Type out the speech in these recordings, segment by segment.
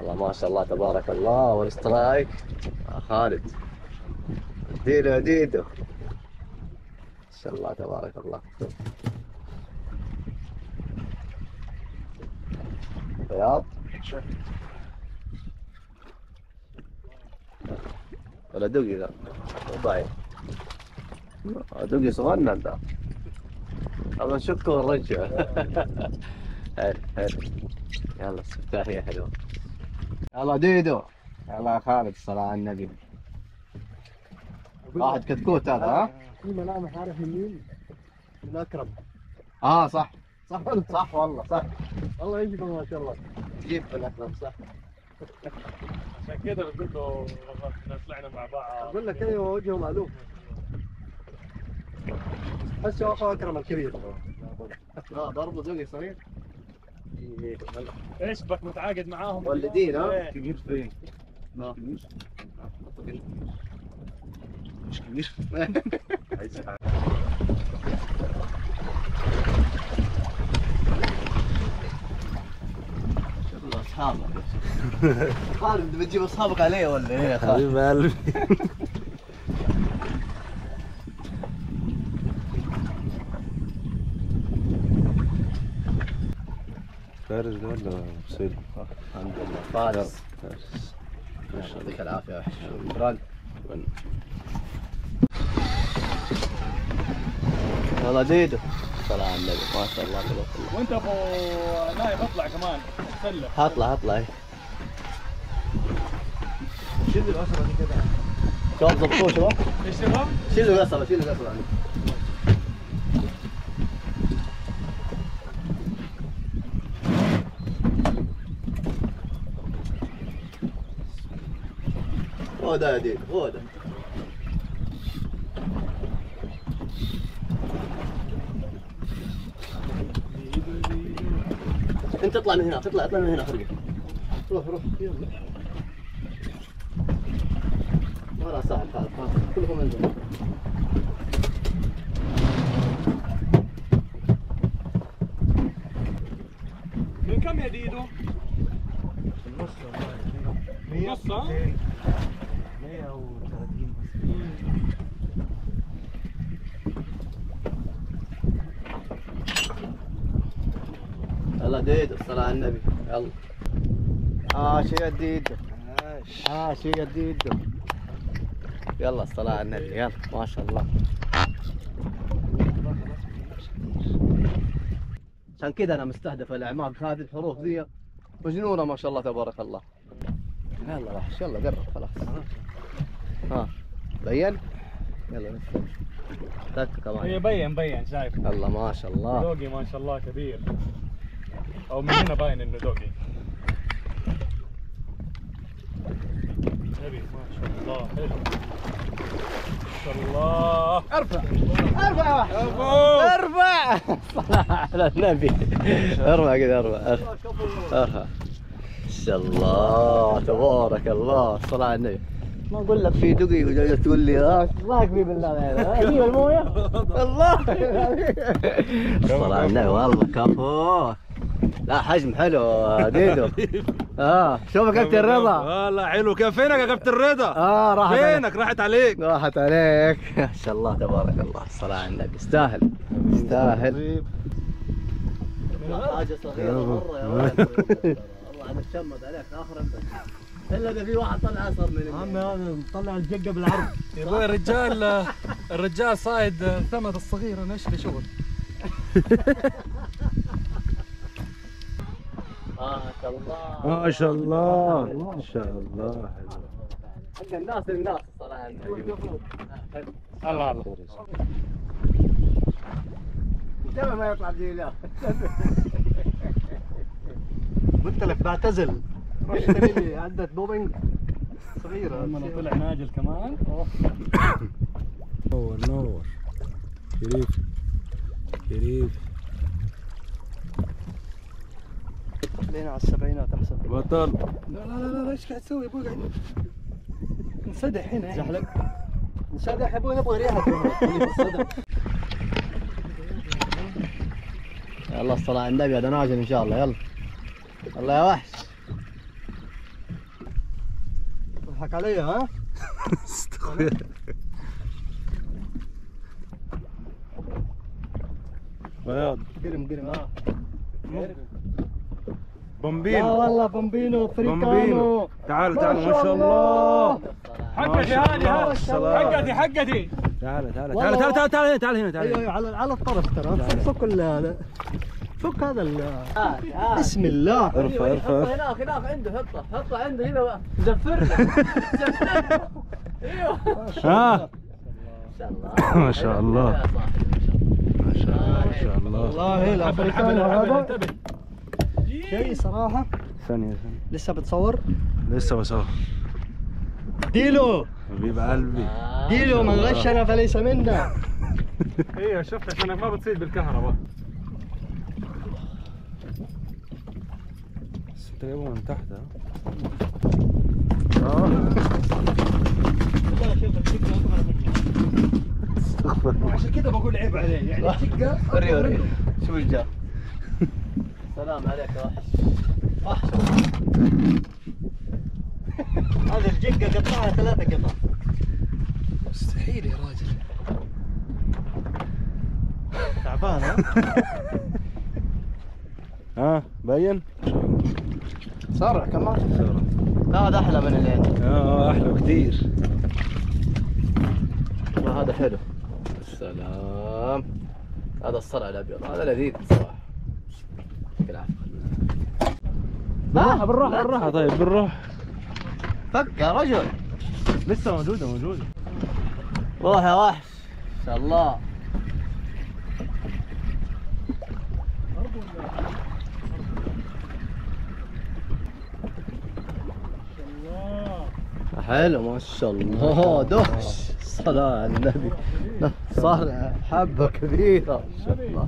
والله ما شاء الله تبارك الله وال strike. آه، خالد. اديله اديله ما شاء الله تبارك الله. بياض ولا دقي ذا؟ مو باين. دقي صغنن ذا. الله نفكه ونرجعه حلو حلو يلا السفاحية حلوة. يلا ديدو. يلا يا خالد الصلاة على النبي. واحد كتكوت هذا ها؟ في ملامح عارف من مين؟ من أكرم. آه صح. صح ولا صح والله صح. الله يجزيكم ما شاء الله. جيب بالاكرم صح. عشان كذا بقول له إحنا طلعنا مع بعض. أقول لك أيوه وجهه مالوف حسه اخو أكرم الكبير. آه برضه دقي صغير. إيش بك متعاقد معاهم مولدين ها؟ إيه. كبير فين؟ آه مش كبير والله أصحابك خالد بتجيب أصحابك علي ولا إيه يا خالد؟ حبيب قلبي فارس ده ولا سيد؟ الحمد لله فارس. فارس يعطيك العافية يا وحش. شكرا. والله ديدو صلاة على النبي. ما شاء الله تبارك الله. وانت ابو نايف اطلع كمان. سلم. هطلع هطلع. شد الأسرة دي كده. شباب ضبطوه شباب؟ إيش تبغى؟ شيلوا القصبة شيلوا هو ده يا ده انت اطلع من هنا اطلع اطلع من هنا خرج روح روح. يلا ولا صعب هذا كلكم انزلوا من كم يا ديدو؟ النص نص 130 يلا ديدو الصلاة على النبي. يلا. آه شي ديدو آه شي ديدو يلا الصلاة على النبي. يلا. ما شاء الله. عشان كذا أنا مستهدف الاعماق هذه الحروف ذي. مجنونة ما شاء الله تبارك الله. يلا وحش. يلا قرب خلاص. ها. بين. يلا نفس تك هي كمان بين بين شايف. يلا ما شاء الله. دوقي ما شاء الله كبير. أو من هنا باين إنه دوقي. نبي ما شاء الله. حلو. ما شاء الله. ارفع. ارفع. وحش ارفع. صلاة على النبي. ارفع كذا ارفع. ارفع. ارفع ما شاء الله. تبارك الله. الصلاة على النبي. ما أقول لك. في دقي وجاي تقول لي ها؟ الله يكفي بالله هذا هذه الموية؟ الله. الصلاة على النبي والله كفو. لا حجم حلو ديدو. آه شوفك أنت الرضا والله حلو. كيف فينك يا كابتن رضا؟ آه راحت عليك. فينك؟ راحت عليك. راحت عليك. ما شاء الله تبارك الله. الصلاة على النبي يستاهل. يستاهل حاجة صغيرة مرة يا ولد. والله أنا اتشمد عليك آخر إلا إذا في واحد طلع أصغر من عم هذا طلع الجقه بالعرض. يا أبوي الرجال الرجال صايد ثمن الصغير أنا إيش لي شغل؟ ما شاء الله ما شاء الله. ما شاء الله حق الناس على النبي الله الله. انتبه ما يطلع بدي لا قلت لك بعتزل روح اشتري لي عدة بوبينج صغيرة. لما طلع ناجل كمان أوه. نور نور. شريف. شريف. خلينا على السبعينات أحسن. بطل. لا لا لا لا إيش قاعد تسوي؟ يا أبوي قاعد انسدح هنا. زحلق. نسدح يا أبوي نبغى ريحة. يلا الصلاة على النبي هذا ناجل إن شاء الله. يلا. يلا يا وحش. تضحك علي ها؟ بياض قرم قرم ها؟ لا pompano والله pompano pompano. افريكانو تعال تعال ما شاء الله. حقتي هذه. حقتي حقتي. تعال تعال. تعال تعال تعال هنا تعال هنا تعال أيوه على على الطرف ترى. فك فك هذا ال بسم الله. ارفع ارفع. ارفع. هناك هناك عنده حطة حطة عنده هنا. زفر زفر أيوه ها ما شاء الله. ما شاء الله. ما شاء الله. ما شاء الله. والله الافريكانو هذا. انتبه شيء صراحة. ثانية ثانية. لسه بتصور؟ لسه بسوي ديلو. حبيب قلبي. ديلو من غشنا فليس منا. أيوه شفت عشانك ما بتصيد بالكهرباء. انت جايبه من تحت ها؟ عشان كذا بقول عيب عليه يعني الشقه وري وري. شوف الجار سلام عليك يا وحش هذه الجقة قطعها ثلاثة قطع. مستحيل يا راجل. تعبان ها؟ ها باين؟ صار كمان. لا هذا أحلى من اللي آه أحلى كتير لا هذا حلو. السلام. هذا الصرع الأبيض. هذا لذيذ صراحة. يعطيك العافية. بالراحة بالراحة بالراحة. طيب بالراحة. فك يا رجل. لسه موجودة موجودة. روح يا وحش. إن شاء الله. حلو ما شاء الله. دهش. صلاة على النبي صار حبة كبيرة. ما شاء الله.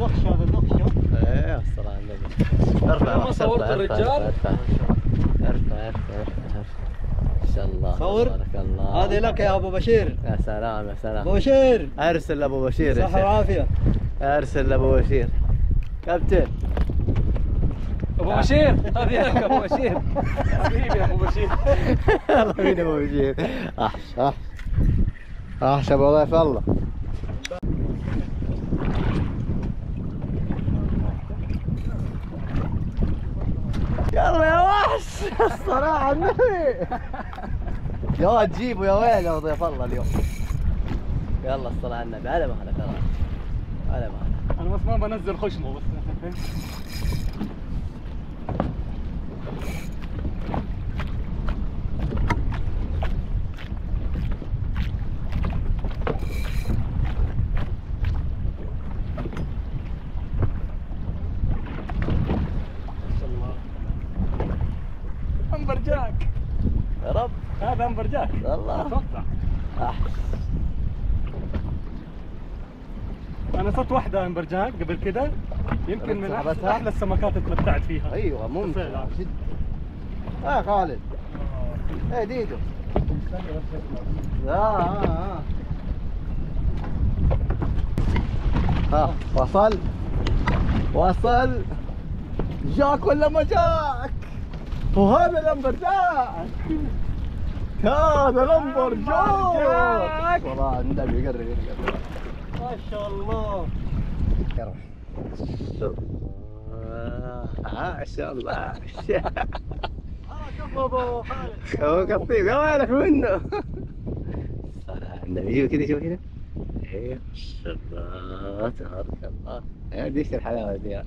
دخش هذا دخش إيه الصلاة على النبي. ارفع ما صورت ارفع، ارفع، الرجال؟ ارفع ارفع ارفع. ان شاء الله. صور. تبارك الله. هذه لك يا أبو بشير. يا سلام يا سلام. أبو بشير. أرسل لأبو بشير يا صحة وعافية أرسل لأبو بشير. كابتن. أبو بشير هذه لك أبو بشير. حبيبي يا أبو بشير. ابو بشير احش احش احش أبو ضيف الله. يلا يا وحش. الصراحة النبي. يا جيبوا يا ويل يا ضيف الله اليوم. يلا الصلاة على النبي. على مهلك على مهلك أنا بس ما بنزل خشمه بس amberjack يا رب هذا amberjack الله أتوقع. أنا صدت واحدة amberjack قبل كده. يمكن من أحلى؟ أحلى السمكات اللي تمتعت فيها. أيوه ممتع. جدا يا خالد. إيه ديدو. لا ها ها ها وصل. وصل. جاك ولا ما جاك؟ وهذا ال amberjack. هذا ال amberjack. والله قرب قرب ما شاء الله. ما شاء الله. كفو أبو خالد. قطيب منه. النبي كذا شوف كذا؟ أيوه ما شاء الله تبارك الله. ديش الحلاوة دي.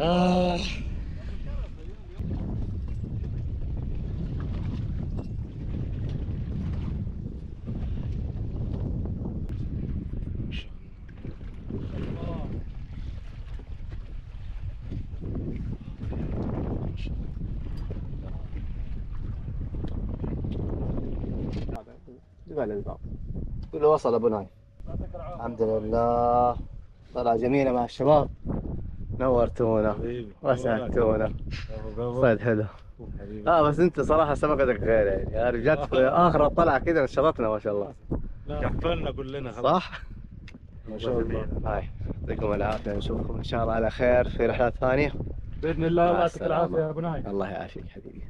آه. جبال الباب قول له وصل أبو نايف. الحمد لله. طلع جميلة مع الشباب. نورتونا. وسعدتونا صيد حلو. آه بس أنت صراحة سمكتك غير يعني. يا رجال جت في آخر الطلعة كذا نشرتنا ما شاء الله. قفلنا كلنا صح؟ ما شاء الله. هاي يعطيكم العافية. نشوفكم إن شاء الله على خير في رحلات ثانية. بإذن الله الله يعطيك. العافية يا أبو نايف. الله يعافيك حبيبي.